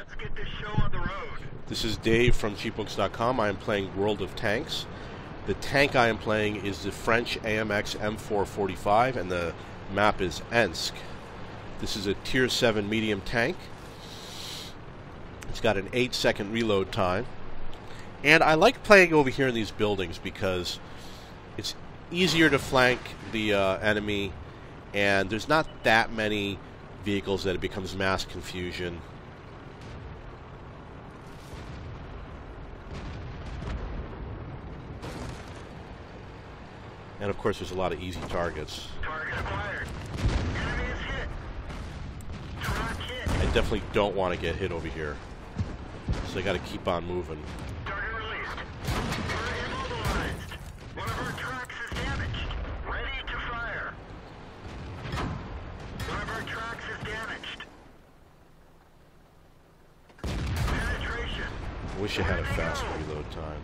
Let's get this show on the road. This is Dave from cheapbooks.com. I am playing World of Tanks. The tank I am playing is the French AMX M445, and the map is Ensk. This is a Tier 7 medium tank. It's got an 8 second reload time. And I like playing over here in these buildings because it's easier to flank the uh, enemy, and there's not that many vehicles that it becomes mass confusion. And of course, there's a lot of easy targets. Target acquired. Enemy is hit. Hit. I definitely don't want to get hit over here. So I got to keep on moving. Target released. We're immobilized. One of our trucks is damaged. Ready to fire. One of our trucks is damaged. Penetration. I wish I had a fast reload time.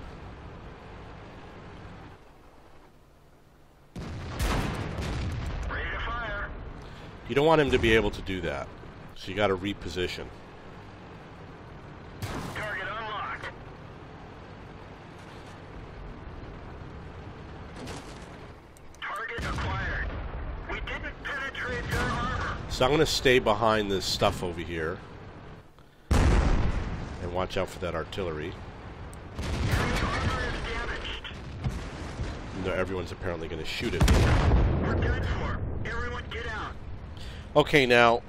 Ready to fire. You don't want him to be able to do that. So you got to reposition. Target unlocked. Target acquired. We didn't penetrate their armor. So I'm going to stay behind this stuff over here. And watch out for that artillery. Enemy armor is damaged. Even everyone's apparently going to shoot at me. We're done for. Everyone get out. Okay, now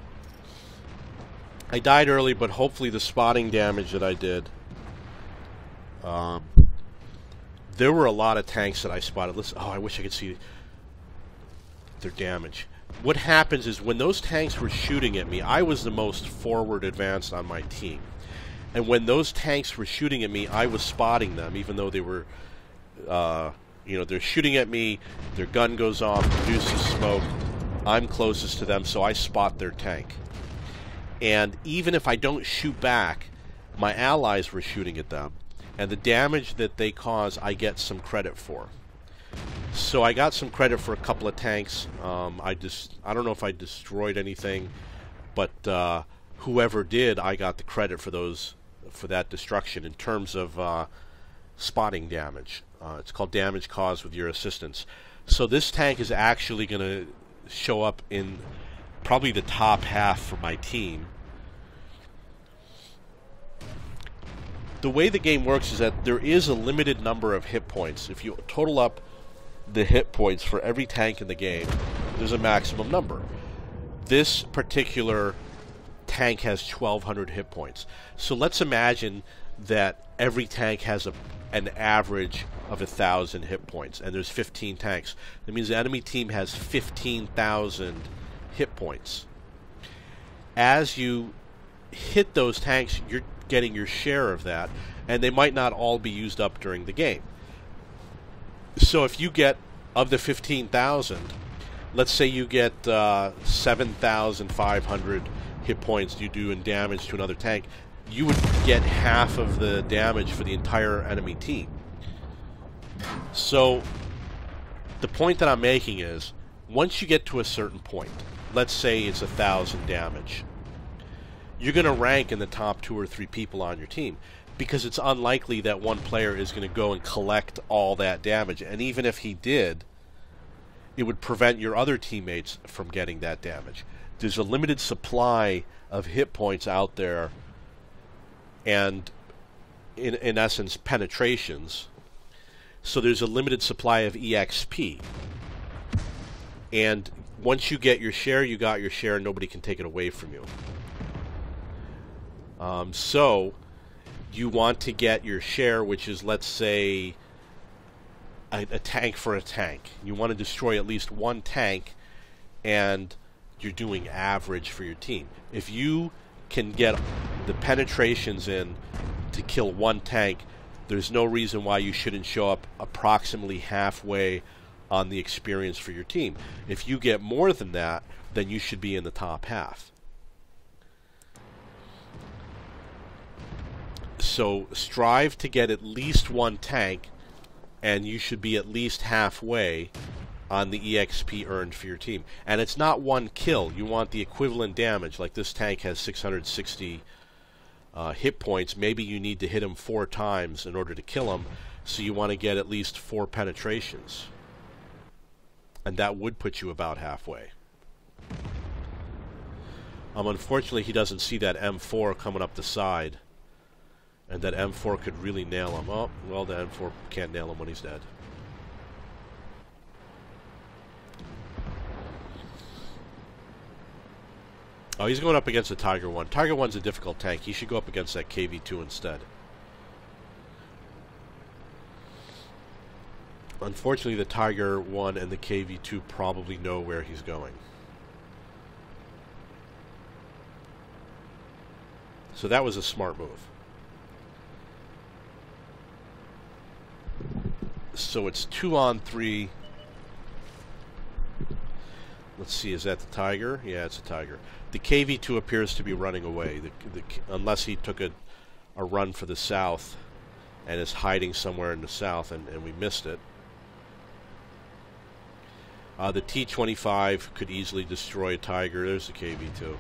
I died early, but hopefully the spotting damage that I did. Um, there were a lot of tanks that I spotted. Listen, oh, I wish I could see their damage. What happens is when those tanks were shooting at me, I was the most forward advanced on my team. And when those tanks were shooting at me, I was spotting them, even though they were, uh, you know, they're shooting at me. Their gun goes off, produces smoke. I'm closest to them, so I spot their tank. And even if I don't shoot back, my allies were shooting at them, and the damage that they cause, I get some credit for. So I got some credit for a couple of tanks. Um, I just I don't know if I destroyed anything, but uh, whoever did, I got the credit for those for that destruction in terms of uh, spotting damage. Uh, it's called damage caused with your assistance. So this tank is actually going to show up in probably the top half for my team. The way the game works is that there is a limited number of hit points. If you total up the hit points for every tank in the game, there's a maximum number. This particular tank has 1200 hit points. So let's imagine that every tank has a, an average of a 1000 hit points and there's 15 tanks. That means the enemy team has 15,000 hit points. As you hit those tanks, you're getting your share of that, and they might not all be used up during the game. So if you get of the 15,000, let's say you get uh, 7,500 hit points you do in damage to another tank, you would get half of the damage for the entire enemy team. So the point that I'm making is once you get to a certain point, let's say it's a thousand damage, you're going to rank in the top two or three people on your team because it's unlikely that one player is going to go and collect all that damage. And even if he did, it would prevent your other teammates from getting that damage. There's a limited supply of hit points out there, and in, in essence, penetrations. So there's a limited supply of EXP. And once you get your share, you got your share, and nobody can take it away from you. Um, so you want to get your share, which is, let's say, a, a, tank for a tank. You want to destroy at least one tank, and you're doing average for your team. If you can get the penetrations in to kill one tank, there's no reason why you shouldn't show up approximately halfway on the experience for your team. If you get more than that, then you should be in the top half. So strive to get at least one tank, and you should be at least halfway on the EXP earned for your team. And it's not one kill. You want the equivalent damage. Like this tank has 660 uh, hit points, maybe you need to hit him four times in order to kill him, so you want to get at least four penetrations. And that would put you about halfway. Um, unfortunately, he doesn't see that M4 coming up the side. And that M4 could really nail him. Oh, well, the M4 can't nail him when he's dead. Oh, he's going up against the Tiger 1. Tiger 1's a difficult tank. He should go up against that KV-2 instead. Unfortunately, the Tiger 1 and the KV-2 probably know where he's going. So that was a smart move. So it's two on three. Let's see, is that the Tiger? Yeah, it's a Tiger. The KV-2 appears to be running away, the, the, unless he took a, a run for the south and is hiding somewhere in the south, and, and we missed it. Uh, the T-25 could easily destroy a Tiger. There's the KV-2.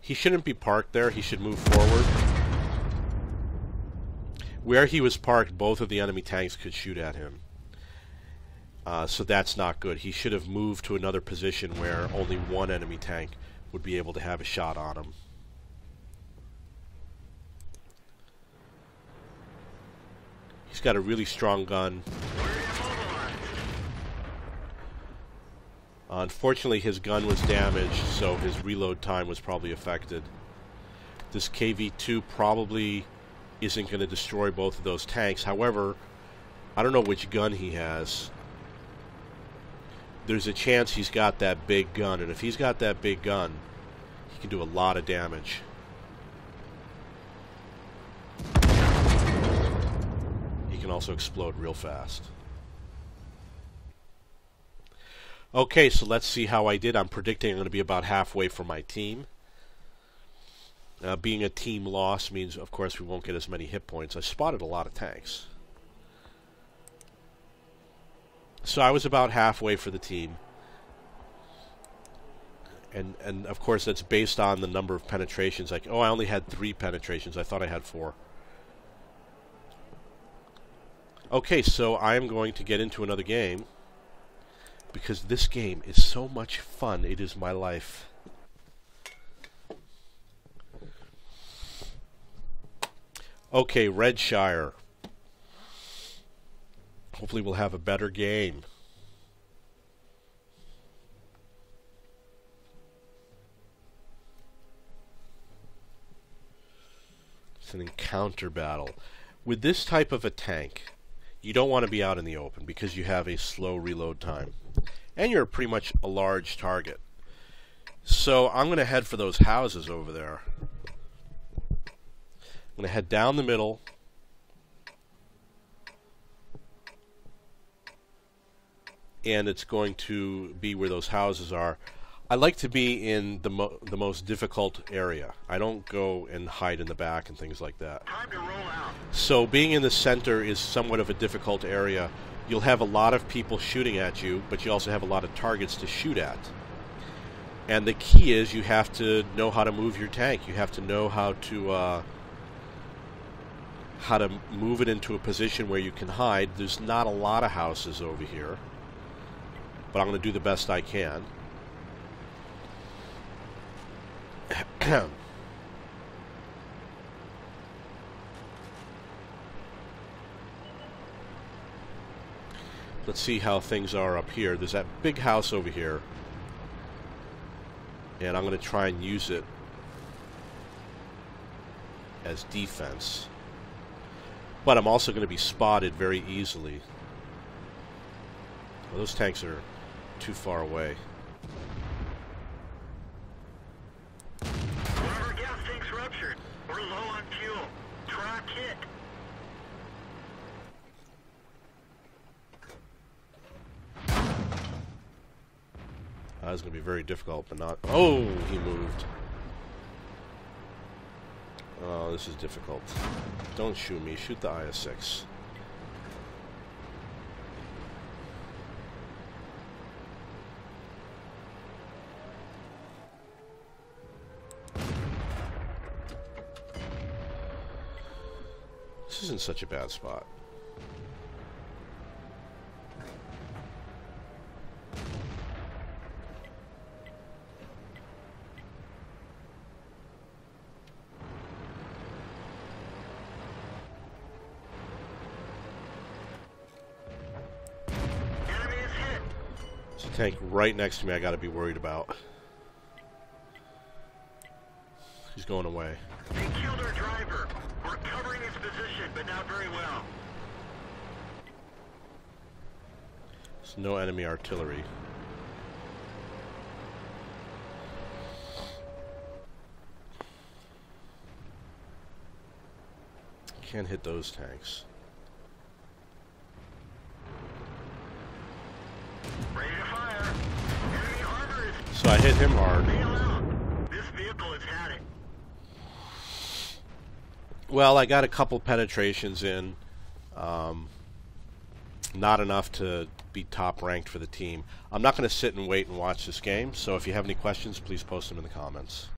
He shouldn't be parked there. He should move forward. Where he was parked, both of the enemy tanks could shoot at him. Uh, so that's not good. He should have moved to another position where only one enemy tank would be able to have a shot on him. He's got a really strong gun. Unfortunately, his gun was damaged, so his reload time was probably affected. This KV-2 probably isn't going to destroy both of those tanks. However, I don't know which gun he has. There's a chance he's got that big gun, and if he's got that big gun, he can do a lot of damage. He can also explode real fast. Okay, so let's see how I did. I'm predicting I'm going to be about halfway for my team. Uh, being a team loss means, of course, we won't get as many hit points. I spotted a lot of tanks. So I was about halfway for the team. And, and of course, that's based on the number of penetrations. Like, oh, I only had three penetrations. I thought I had four. Okay, so I am going to get into another game because this game is so much fun. It is my life. Okay, Redshire. Hopefully we'll have a better game. It's an encounter battle. With this type of a tank, you don't want to be out in the open because you have a slow reload time. And you're pretty much a large target. So I'm going to head for those houses over there. I'm going to head down the middle. And it's going to be where those houses are. I like to be in the mo the most difficult area. I don't go and hide in the back and things like that. So being in the center is somewhat of a difficult area. You'll have a lot of people shooting at you, but you also have a lot of targets to shoot at. And the key is you have to know how to move your tank. You have to know how to uh, how to move it into a position where you can hide. There's not a lot of houses over here, but I'm going to do the best I can. Let's see how things are up here. There's that big house over here. And I'm going to try and use it as defense. But I'm also going to be spotted very easily. Well, those tanks are too far away. That was going to be very difficult, but not... Oh, he moved. Oh, this is difficult. Don't shoot me. Shoot the IS-6. This isn't such a bad spot. Tank right next to me I gotta be worried about. He's going away. They killed our driver. We're covering his position, but not very well. There's no enemy artillery. Can't hit those tanks. Ready to fire. Enemy armor is So I hit him hard. This vehicle has had it. Well, I got a couple penetrations in. Um, not enough to be top ranked for the team. I'm not going to sit and wait and watch this game, so if you have any questions, please post them in the comments.